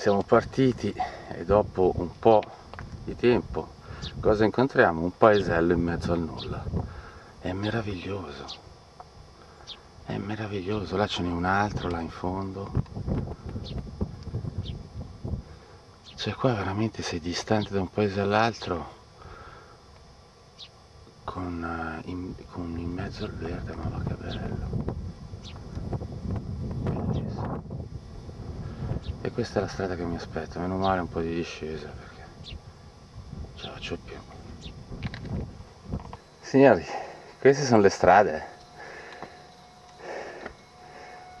siamo partiti e dopo un po' di tempo cosa incontriamo? Un paesello in mezzo al nulla. È meraviglioso. È meraviglioso. Là ce n'è un altro là in fondo. Cioè qua veramente sei distante da un paese all'altro con, uh, in, con in mezzo al verde, ma va che bello. E questa è la strada che mi aspetta, meno male un po' di discesa perché ce la faccio più. Signori, queste sono le strade.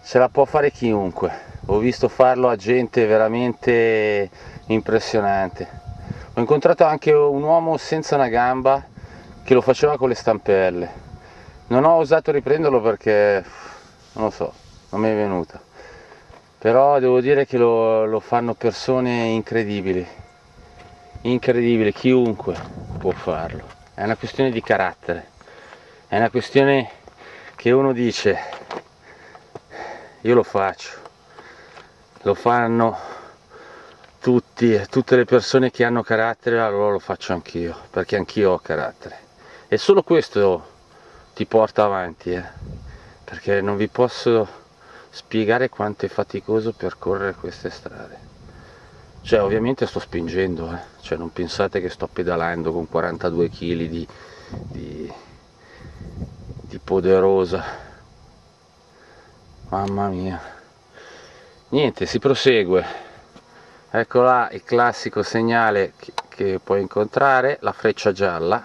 Ce la può fare chiunque. Ho visto farlo a gente veramente impressionante. Ho incontrato anche un uomo senza una gamba che lo faceva con le stampelle. Non ho osato riprenderlo perché non lo so, non mi è venuta. Però devo dire che lo, lo fanno persone incredibili. Incredibili, chiunque può farlo. È una questione di carattere. È una questione che uno dice io lo faccio. Lo fanno tutti, tutte le persone che hanno carattere, allora lo faccio anch'io, perché anch'io ho carattere. E solo questo ti porta avanti, eh? perché non vi posso spiegare quanto è faticoso percorrere queste strade. Cioè ovviamente sto spingendo, eh? cioè, non pensate che sto pedalando con 42 kg di, di, di poderosa. Mamma mia. Niente, si prosegue. Ecco là il classico segnale che, che puoi incontrare, la freccia gialla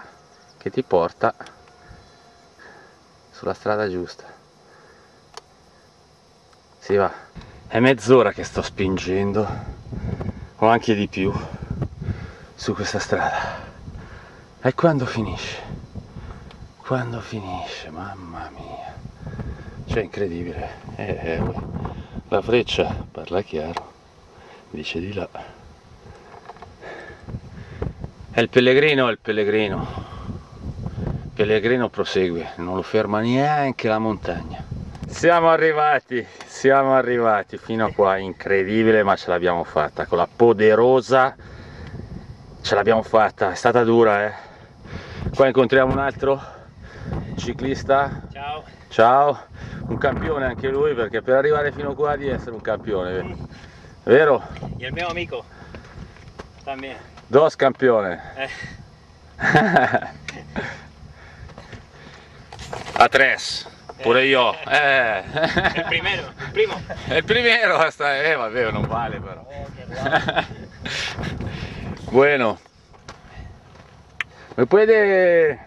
che ti porta sulla strada giusta si va. È mezz'ora che sto spingendo. O anche di più. Su questa strada. E quando finisce? Quando finisce? Mamma mia. Cioè incredibile. Eh, eh, la freccia parla chiaro. Dice di là. È il pellegrino è il pellegrino. Pellegrino prosegue, non lo ferma neanche la montagna. Siamo arrivati, siamo arrivati fino a qua, incredibile ma ce l'abbiamo fatta, con la poderosa ce l'abbiamo fatta, è stata dura eh. Qua incontriamo un altro ciclista. Ciao. Ciao, un campione anche lui perché per arrivare fino qua devi essere un campione, vero? E il mio amico, también. Dos campione. Eh. A tres. Pure io. Eh. El primero, el primo. È il primero, sta... eh vabbè non vale però. bueno. ¿Me puede...?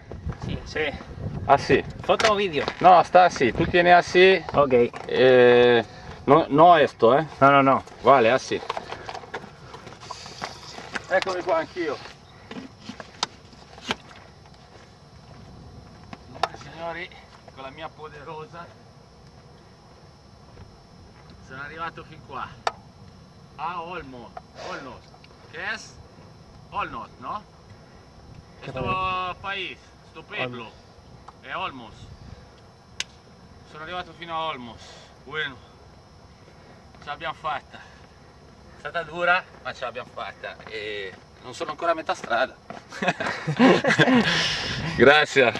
Sí, sí. Así. ¿Foto o vídeo? No, está así. Tú tienes así. Ok. Eh, no, no esto, eh. No, no, no. Vale, así. Eccomi qua anch'io. Signori, con la mia poderosa sono arrivato fin qua a Olmo, Olnos, che è Olnos, no? Questo paese, sto pueblo, è Olmos. Sono arrivato fino a Olmos, bueno, ce l'abbiamo fatta. È stata dura, ma ce l'abbiamo fatta e non sono ancora a metà strada. Grazie.